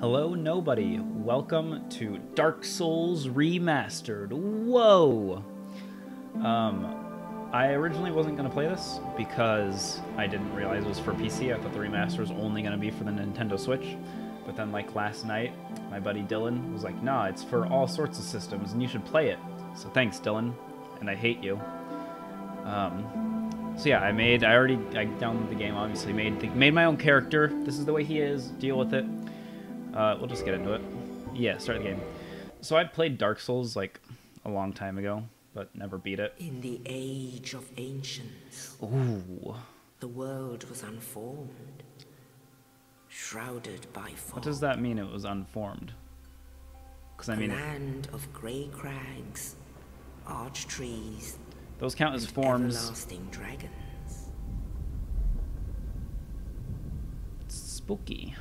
Hello, nobody. Welcome to Dark Souls Remastered. Whoa! Um, I originally wasn't going to play this because I didn't realize it was for PC. I thought the remaster was only going to be for the Nintendo Switch. But then, like last night, my buddy Dylan was like, nah, it's for all sorts of systems and you should play it. So thanks, Dylan. And I hate you. Um, so yeah, I made, I already, I downloaded the game, obviously, made, the, made my own character. This is the way he is. Deal with it. Uh, we'll just get into it. Yeah, start the game. So I played Dark Souls like a long time ago, but never beat it. In the age of ancients, Ooh. the world was unformed, shrouded by fog. What does that mean it was unformed? Because I mean, land of grey crags, arch trees, those count as forms. everlasting dragons. It's spooky.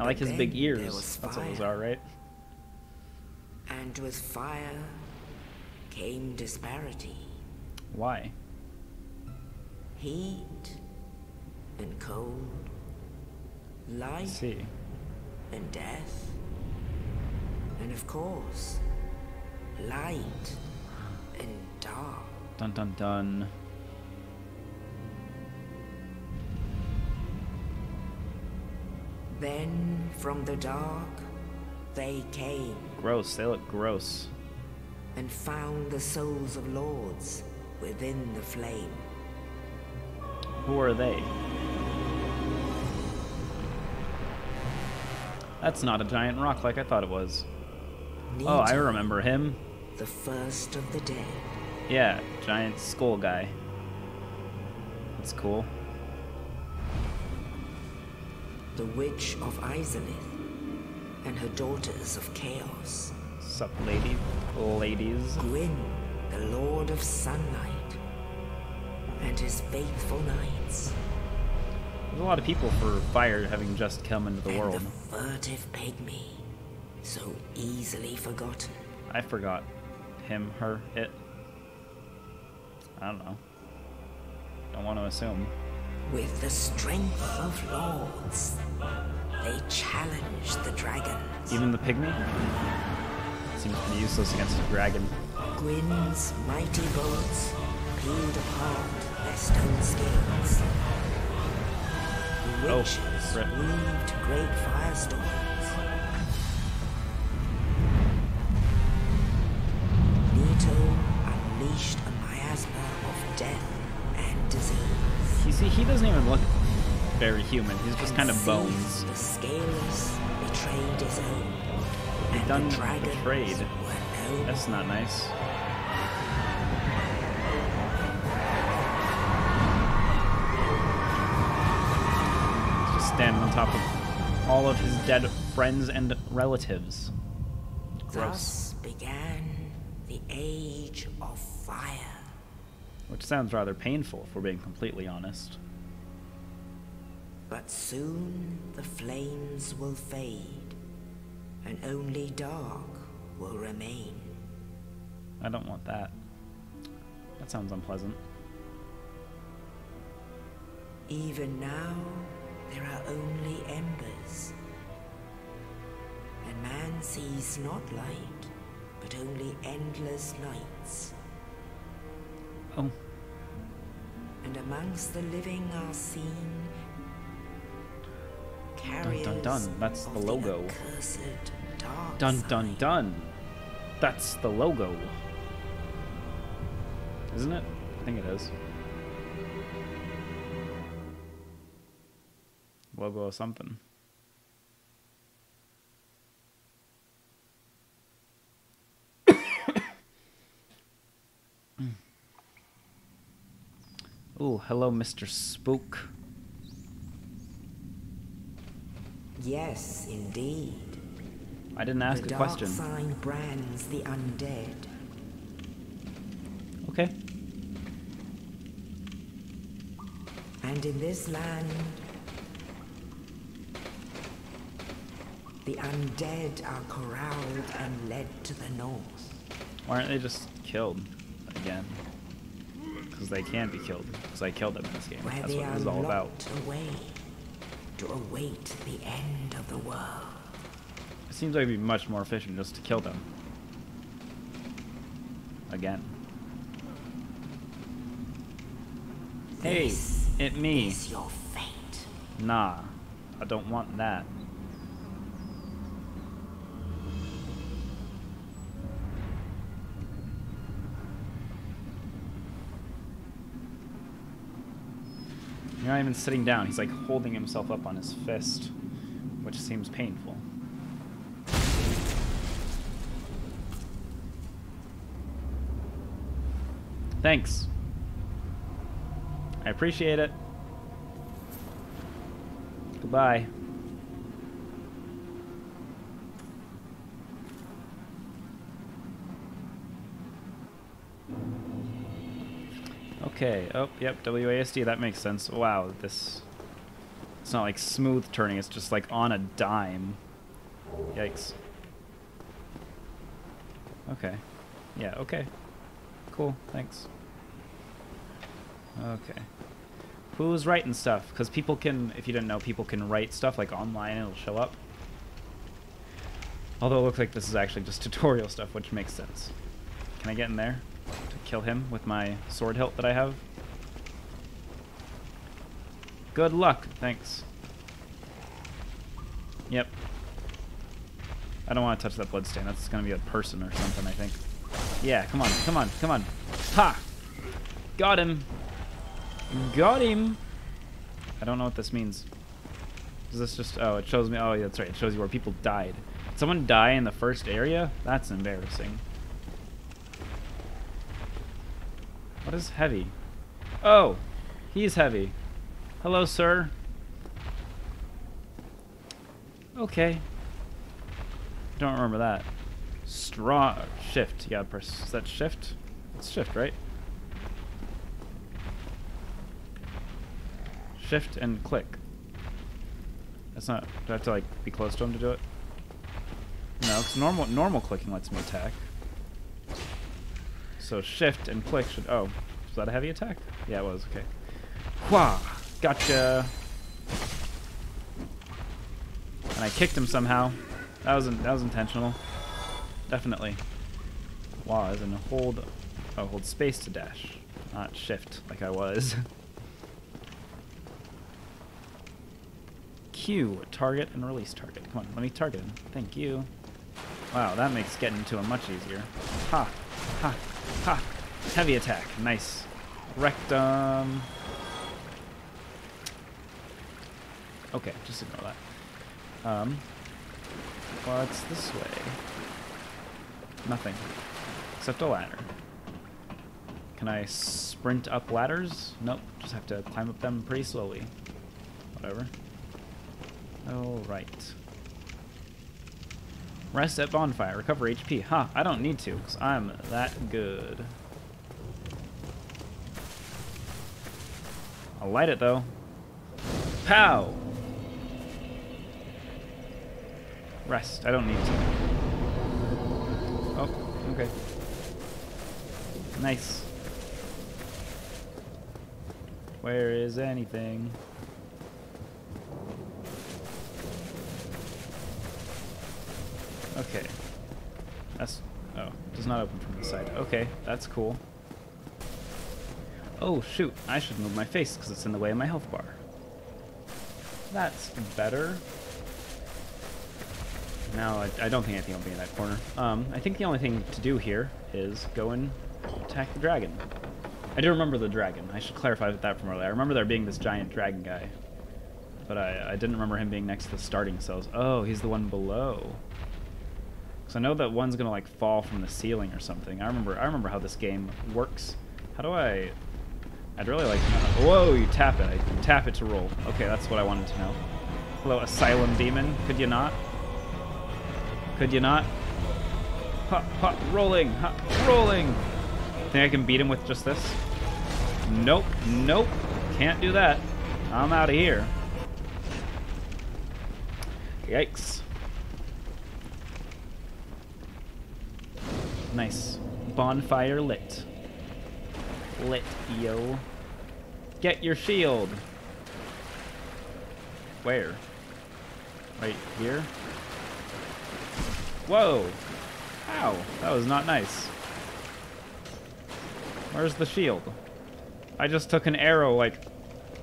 I But like his big ears. That's what those are, right? And with fire came disparity, Why? heat and cold, life see. and death, and of course, light and dark. Dun dun dun. Then from the dark they came Gross. They look gross. and found the souls of lords within the flame. Who are they? That's not a giant rock like I thought it was. Oh, I remember him. The first of the dead. Yeah, giant skull guy. That's cool. The witch of Izalith, and her daughters of chaos. Sup, lady? Ladies? Gwyn, the lord of sunlight, and his faithful knights. There's a lot of people for fire having just come into the and world. the furtive pygmy, so easily forgotten. I forgot him, her, it. I don't know. Don't want to assume. With the strength of lords, they challenged the dragons. Even the pygmy? Seems pretty useless against a dragon. Gwyn's mighty bolts peeled apart their stone scales. The Oh, witches rip. weaved great firestorms. Doesn't look very human. He's just kind of bones. The scales betrayed his own. And done betrayed. That's not nice. Just standing on top of all of his dead friends and relatives. Gross. Thus began the age of fire. Which sounds rather painful, if we're being completely honest. But soon the flames will fade, and only dark will remain. I don't want that. That sounds unpleasant. Even now, there are only embers. And man sees not light, but only endless nights. Oh, And amongst the living are seen dun carriers dun. That's the logo. dun dun dun. That's the logo. Isn't it? I think it is. Logo of something. Ooh, hello, Mr. Spook. Yes, indeed. I didn't ask the a dark question. sign brands the undead. Okay. And in this land, the undead are corralled and led to the north. Why aren't they just killed again? Because they can be killed. Because I killed them in this game. where That's what this is all about. away, to await the end of the world. It seems like it'd be much more efficient just to kill them. Again. Hey, it me. is your fate. Nah, I don't want that. You're not even sitting down. He's like holding himself up on his fist, which seems painful. Thanks. I appreciate it. Goodbye. Okay. Oh, yep. WASD. That makes sense. Wow. This. It's not like smooth turning. It's just like on a dime. Yikes. Okay. Yeah. Okay. Cool. Thanks. Okay. Who's writing stuff? Because people can, if you didn't know, people can write stuff like online and it'll show up. Although it looks like this is actually just tutorial stuff, which makes sense. Can I get in there to kill him with my sword hilt that I have? Good luck, thanks. Yep. I don't want to touch that bloodstain. That's going to be a person or something, I think. Yeah, come on, come on, come on. Ha! Got him! Got him! I don't know what this means. Is this just... Oh, it shows me... Oh, yeah, that's right. It shows you where people died. Did someone die in the first area? That's embarrassing. What is heavy? Oh! He's heavy. Hello, sir. Okay. Don't remember that. Straw... Shift. Yeah, press... Is that shift? It's shift, right? Shift and click. That's not... Do I have to, like, be close to him to do it? No, because normal, normal clicking lets me attack. So shift and click should... Oh, was that a heavy attack? Yeah, it was. Okay. Wah! Gotcha! And I kicked him somehow. That was, that was intentional. Definitely. Wow, as in hold... Oh, hold space to dash. Not shift, like I was. Q, target and release target. Come on, let me target him. Thank you. Wow, that makes getting to him much easier. Ha! Ha! Ha! Heavy attack. Nice. Rectum. Okay, just ignore that. Um, what's this way? Nothing. Except a ladder. Can I sprint up ladders? Nope, just have to climb up them pretty slowly. Whatever. Alright. Rest at bonfire, recover HP. Huh, I don't need to, because I'm that good. I'll light it, though. Pow! Rest, I don't need to. Oh, okay. Nice. Where is anything? Okay. That's... Oh, it does not open from the side. Okay, that's cool. Oh, shoot. I should move my face because it's in the way of my health bar. That's better. Now, I, I don't think anything will be in that corner. Um, I think the only thing to do here is go and attack the dragon. I do remember the dragon. I should clarify that from earlier. I remember there being this giant dragon guy. But I, I didn't remember him being next to the starting cells. Oh, he's the one below. So I know that one's gonna like fall from the ceiling or something. I remember I remember how this game works. How do I I'd really like to know. Whoa, you tap it. I tap it to roll. Okay, that's what I wanted to know. Hello, Asylum Demon. Could you not? Could you not? Ha, ha, rolling, ha, rolling. Think I can beat him with just this? Nope, nope. Can't do that. I'm out of here. Yikes. Nice. Bonfire lit. Lit, yo. Get your shield. Where? Right here? Whoa! Ow! That was not nice. Where's the shield? I just took an arrow, like...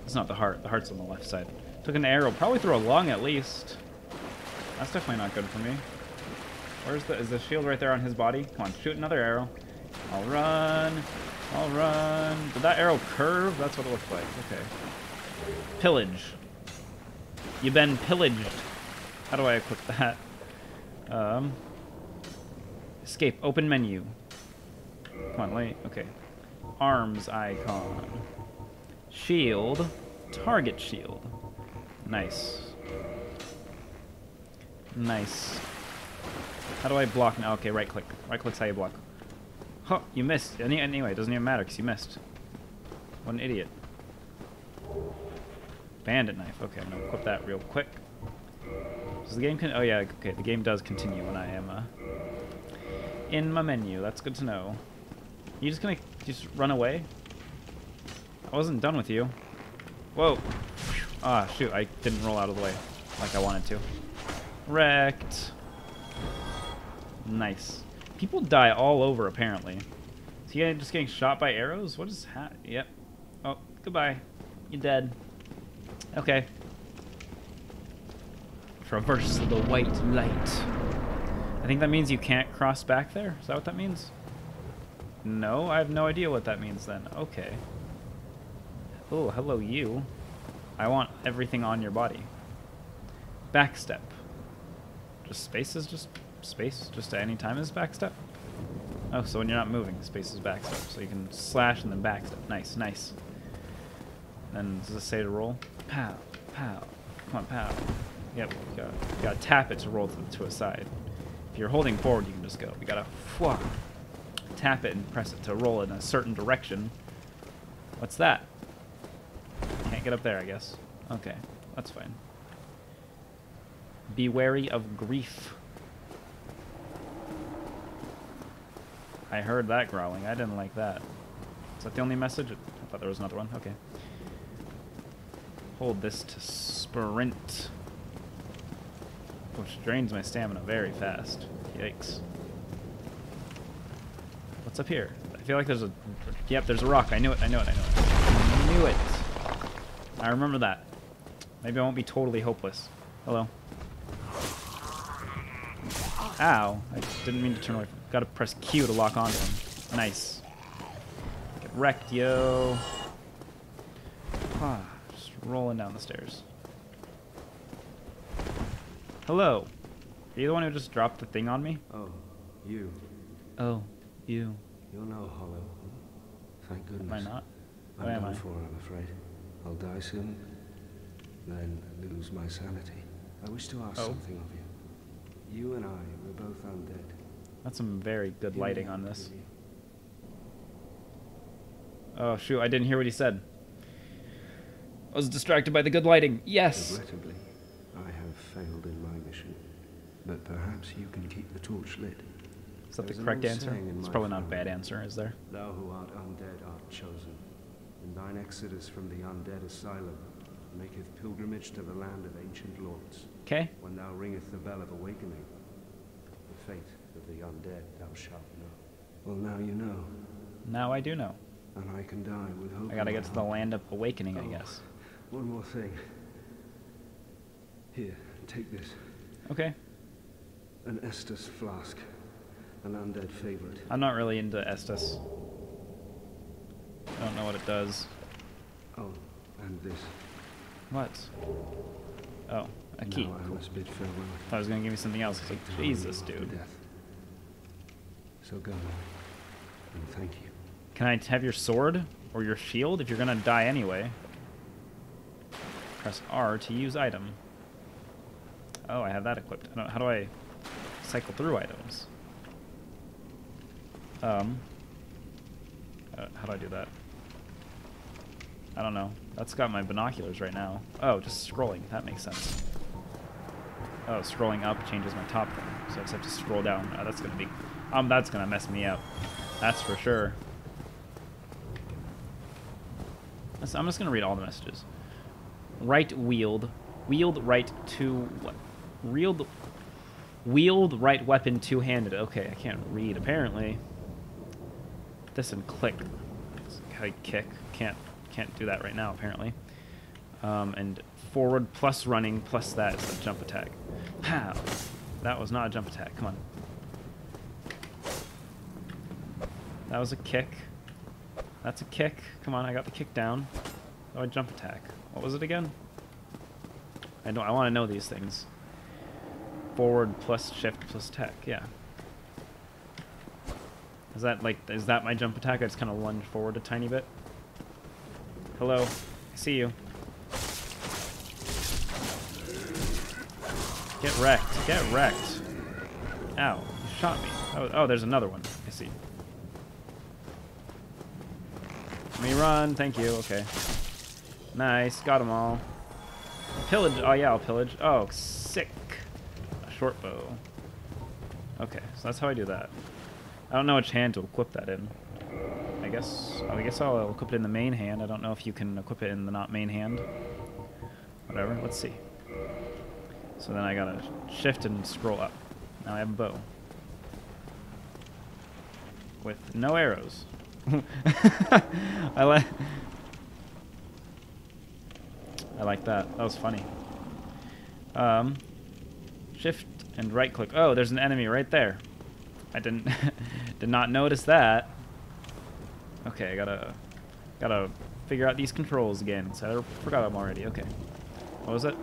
It's not the heart. The heart's on the left side. Took an arrow, probably through a lung at least. That's definitely not good for me. Where's the... Is the shield right there on his body? Come on, shoot another arrow. I'll run. I'll run. Did that arrow curve? That's what it looked like. Okay. Pillage. You've been pillaged. How do I equip that? Um... Escape. Open menu. Come on, wait. Okay. Arms icon. Shield. Target shield. Nice. Nice. How do I block now? Okay, right click. Right click's how you block. Huh, you missed. Any, anyway, it doesn't even matter because you missed. What an idiot. Bandit knife. Okay, I'm gonna equip that real quick. Does the game can? Oh yeah, okay. The game does continue when I am uh, in my menu. That's good to know. You just gonna just run away? I wasn't done with you. Whoa. Ah, shoot. I didn't roll out of the way like I wanted to. Wrecked. Nice. People die all over, apparently. Is he just getting shot by arrows? What is that? Yep. Oh, goodbye. You're dead. Okay. Traverse the white light. I think that means you can't cross back there. Is that what that means? No, I have no idea what that means then. Okay. Oh, hello you. I want everything on your body. Backstep. Just space is just space? Just at any time is backstep? Oh, so when you're not moving, space is backstep. So you can slash and then backstep. Nice, nice. And does it say to roll? Pow, pow. Come on, pow. Yep, you gotta, you gotta tap it to roll to, to a side. If you're holding forward, you can just go. You gotta tap it and press it to roll in a certain direction. What's that? Can't get up there, I guess. Okay, that's fine. Be wary of grief. I heard that growling. I didn't like that. Is that the only message? I thought there was another one. Okay. Hold this to sprint. Which drains my stamina very fast. Yikes. What's up here? I feel like there's a... Yep, there's a rock. I knew it, I knew it, I knew it. I knew it. I remember that. Maybe I won't be totally hopeless. Hello. Ow. I didn't mean to turn away. Gotta press Q to lock onto him. Nice. Get wrecked, yo. Ah, just rolling down the stairs. Hello. Are you the one who just dropped the thing on me? Oh, you. Oh, you. You're no hollow. Thank goodness. Am I not? I'm Where am done I? for, I'm afraid. I'll die soon, then lose my sanity. I wish to ask Oh. something of you. You and I were both undead. That's some very good lighting on this. Oh, shoot. I didn't hear what he said. I was distracted by the good lighting. Yes! Regrettably, I have failed in my mission. But perhaps you can keep the torch lit. Is that the There's an correct answer? It's probably not a bad answer, is there? Thou who art undead art chosen. And thine exodus from the undead asylum, maketh pilgrimage to the land of ancient lords. Okay. When thou ringeth the bell of awakening, the fate of the undead thou shalt know. Well, now you know, Now I do know. and I can die with hope. I gotta get to the land of awakening, I Oh. guess. One more thing. Here, take this. Okay. An Estus flask. An undead favorite. I'm not really into Estus. I don't know what it does. Oh, and this. What? Oh, a key. Now I Cool. must bid farewell. I was gonna give me something else. Like, Jesus, you after dude. So go, and thank you. Can I have your sword or your shield if you're gonna die anyway? Press R to use item. Oh, I have that equipped. How do I cycle through items? Um. Uh, how do I do that? I don't know. That's got my binoculars right now. Oh, just scrolling. That makes sense. Oh, scrolling up changes my top thing. So I just have to scroll down. Oh, that's gonna be... Um, that's gonna mess me up. That's for sure. That's- I'm just gonna read all the messages. Right wield. Wield right two what? Wield wield right weapon two handed. Okay, I can't read apparently. This and click. I kick. Can't can't do that right now apparently. Um, and forward plus running plus that is a jump attack. Pow! That was not a jump attack. Come on. That was a kick. That's a kick. Come on, I got the kick down. Oh, a jump attack. What was it again? I know. I want to know these things. Forward plus shift plus tech. Yeah. Is that like? Is that my jump attack? I just kind of lunge forward a tiny bit. Hello. I see you. Get wrecked. Get wrecked. Ow. You shot me. Oh, oh, there's another one. I see. Let me run. Thank you. Okay. Nice. Got them all. Pillage. Oh, yeah, I'll pillage. Oh, sick. A short bow. Okay, so that's how I do that. I don't know which hand to equip that in. I guess I guess I'll equip it in the main hand. I don't know if you can equip it in the not main hand. Whatever. Let's see. So then I gotta shift and scroll up. Now I have a bow. With no arrows. I like I like that. That was funny. Um, shift and right click. Oh, there's an enemy right there. I didn't did not notice that. Okay, I gotta gotta figure out these controls again. So I forgot them already. Okay, what was it?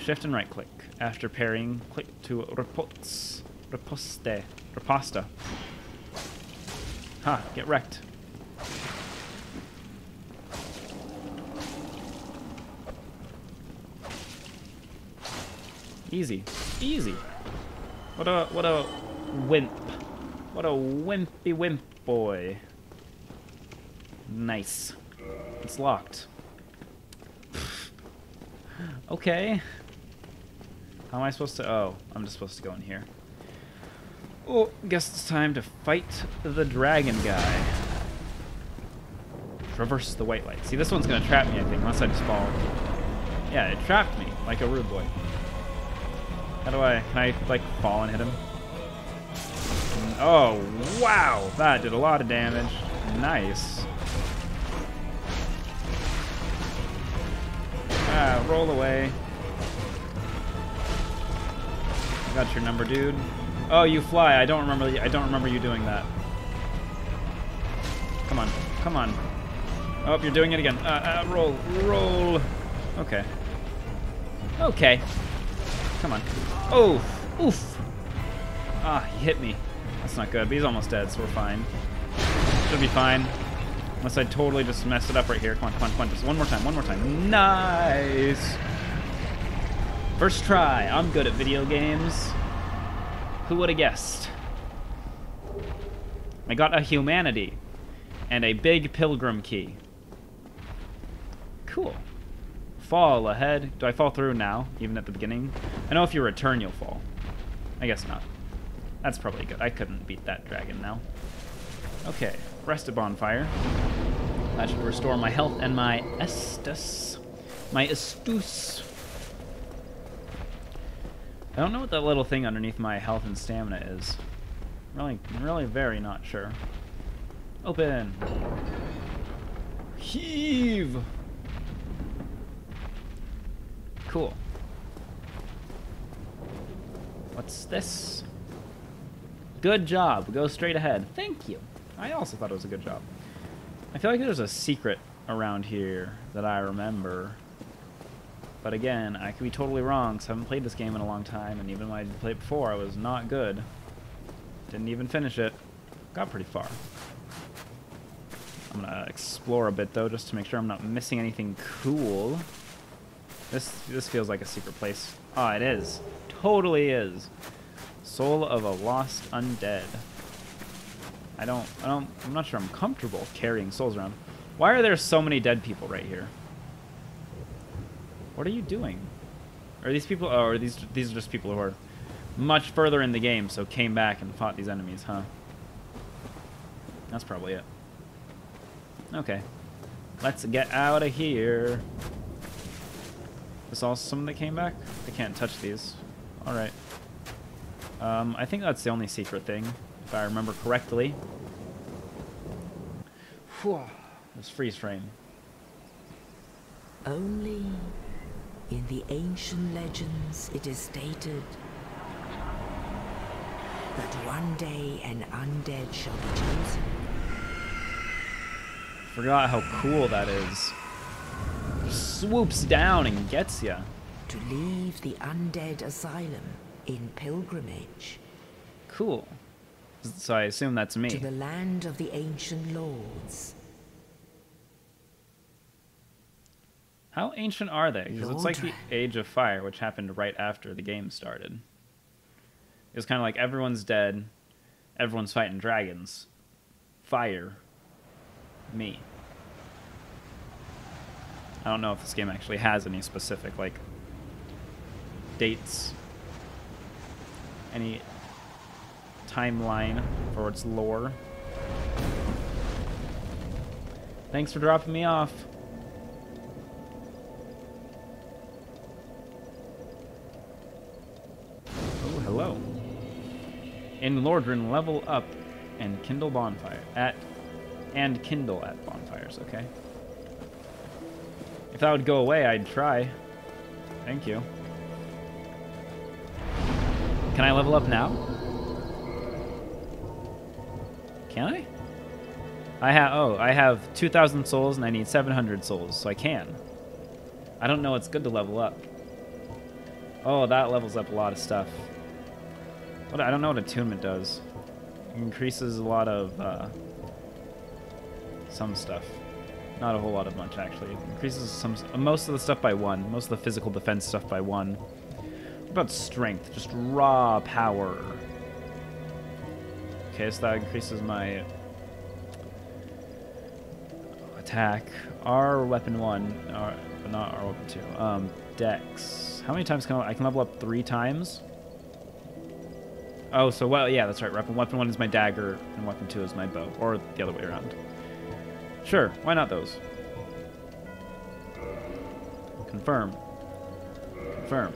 Shift and right click. After parrying, click to riposte. Riposte. Riposta. Ha, get wrecked. Easy. Easy. What a what a wimp. What a wimpy wimp boy. Nice. It's locked. okay. How am I supposed to... Oh, I'm just supposed to go in here. Oh, guess it's time to fight the dragon guy. Traverse the white light. See, this one's to trap me, I think, unless I just fall. Yeah, it trapped me, like a rude boy. How do I... Can I, like, fall and hit him? Oh, wow! That did a lot of damage. Nice. Ah, roll away. I got your number, dude. Oh, you fly. I don't remember. I don't remember you doing that. Come on. Come on. Oh, you're doing it again. Uh, uh, roll. Roll. Okay. Okay. Come on. Oh. Oof. Ah, he hit me. That's not good, but he's almost dead, so we're fine. Should be fine. Unless I totally just messed it up right here. Come on, come on, come on. Just one more time, one more time. Nice! First try. I'm good at video games. Who would have guessed? I got a humanity and a big pilgrim key. Cool. Fall ahead. Do I fall through now, even at the beginning? I know if you return, you'll fall. I guess not. That's probably good. I couldn't beat that dragon now. Okay, rest a bonfire. That should restore my health and my estus. My estus. I don't know what that little thing underneath my health and stamina is. Really, really very not sure. Open. Heave. Cool. What's this? Good job. Go straight ahead. Thank you. I also thought it was a good job. I feel like there's a secret around here that I remember. But again, I could be totally wrong, because I haven't played this game in a long time, and even when I played it before, I was not good. Didn't even finish it. Got pretty far. I'm gonna explore a bit, though, just to make sure I'm not missing anything cool. This this feels like a secret place. Oh, it is. Totally is. Soul of a lost undead. I don't, I don't, I'm not sure I'm comfortable carrying souls around. Why are there so many dead people right here? What are you doing? Are these people, oh, are these, these are just people who are much further in the game, so came back and fought these enemies, huh? That's probably it. Okay. Let's get out of here. This also someone that came back? I can't touch these. Alright. Um, I think that's the only secret thing, if I remember correctly. Whew. This freeze frame. Only in the ancient legends it is stated that one day an undead shall be chosen. Forgot how cool that is. Swoops down and gets ya. to leave the undead asylum in pilgrimage Cool. So I assume that's me. to the land of the ancient lords. How ancient are they? Because it's like the Age of Fire, which happened right after the game started. It was kind of like everyone's dead, everyone's fighting dragons. Fire. Me. I don't know if this game actually has any specific, like, dates, any timeline for its lore. Thanks for dropping me off. In Lordran, level up and kindle bonfire at and kindle at bonfires. Okay. If that would go away, I'd try. Thank you. Can I level up now? Can I? I have oh, I have 2,000 souls and I need 700 souls, so I can. I don't know. It's good to level up. Oh, that levels up a lot of stuff. What I don't know what attunement does. It increases a lot of uh, some stuff. Not a whole lot of much actually. It increases some most of the stuff by one. Most of the physical defense stuff by one. What about strength? Just raw power. Okay, so that increases my attack. R weapon one, R, but not R weapon two. Um, Dex. How many times can I, I can level up three times? Oh, so well, yeah, that's right. Weapon one is my dagger, and weapon two is my bow, or the other way around. Sure, why not those? Confirm. Confirm.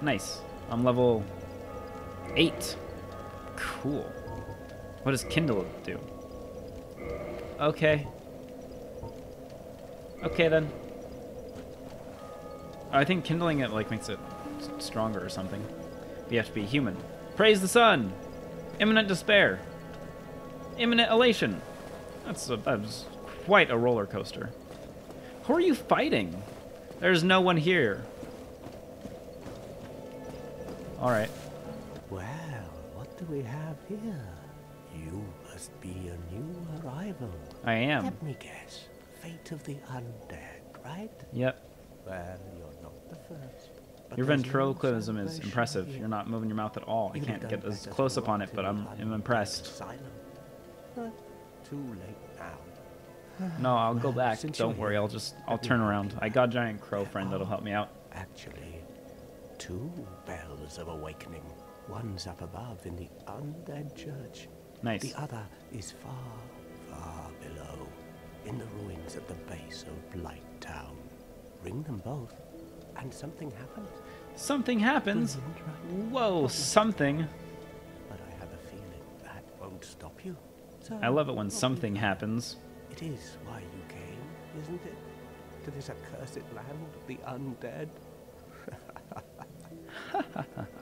Nice. I'm level eight. Cool. What does Kindle do? Okay. Okay then. I think kindling it like makes it stronger or something. You have to be human. Praise the sun. Imminent despair. Imminent elation. That's a, that's quite a roller coaster. Who are you fighting? There's no one here. All right. Well, what do we have here? You must be a new arrival. I am. Let me guess. Fate of the undead, right? Yep. Well, you're not the first. Your ventriloquism is impressive. You're not moving your mouth at all. I can't get as close to up on it, but I'm, I'm impressed. too late now. No, I'll go back. Don't worry. I'll just I'll turn around. I got a giant crow friend that'll help me out. Actually, two bells of awakening. One's up above in the undead church. Nice. The other is far, far below, in the ruins at the base of Blighttown. Ring them both, and something happens. Something happens. Whoa, something. But I have a feeling that won't stop you. So, I love it when you something happens. It is why you came, isn't it? To this accursed land of the undead.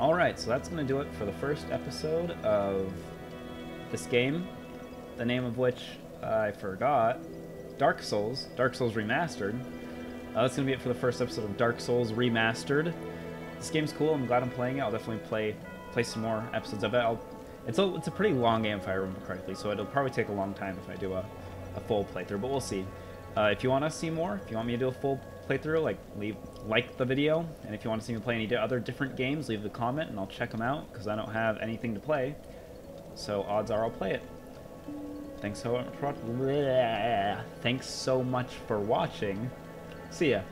All right, so that's going to do it for the first episode of this game, the name of which I forgot. Dark Souls, Dark Souls Remastered. Uh, that's going to be it for the first episode of Dark Souls Remastered. This game's cool. I'm glad I'm playing it. I'll definitely play play some more episodes of it. I'll, it's a it's a pretty long game if I remember correctly, so it'll probably take a long time if I do a, a full playthrough, but we'll see. Uh, if you want to see more, if you want me to do a full playthrough, like leave like the video, and if you want to see me play any other different games, leave a comment and I'll check them out because I don't have anything to play. So odds are I'll play it. Thanks so much for. Thanks so much for watching. See ya.